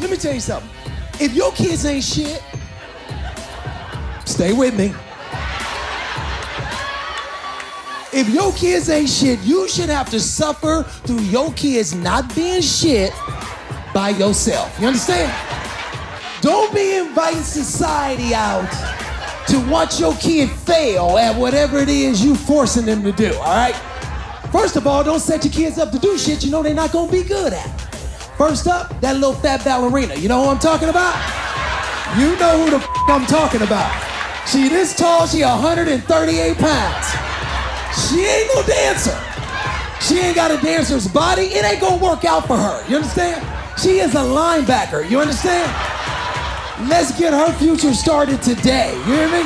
Let me tell you something. If your kids ain't shit, stay with me. If your kids ain't shit, you should have to suffer through your kids not being shit by yourself. You understand? Don't be inviting society out to watch your kid fail at whatever it is you forcing them to do, all right? First of all, don't set your kids up to do shit you know they're not gonna be good at. First up, that little fat ballerina. You know who I'm talking about? You know who the f- I'm talking about. She this tall, she 138 pounds. She ain't no dancer. She ain't got a dancer's body. It ain't gonna work out for her. You understand? She is a linebacker. You understand? Let's get her future started today. You hear me?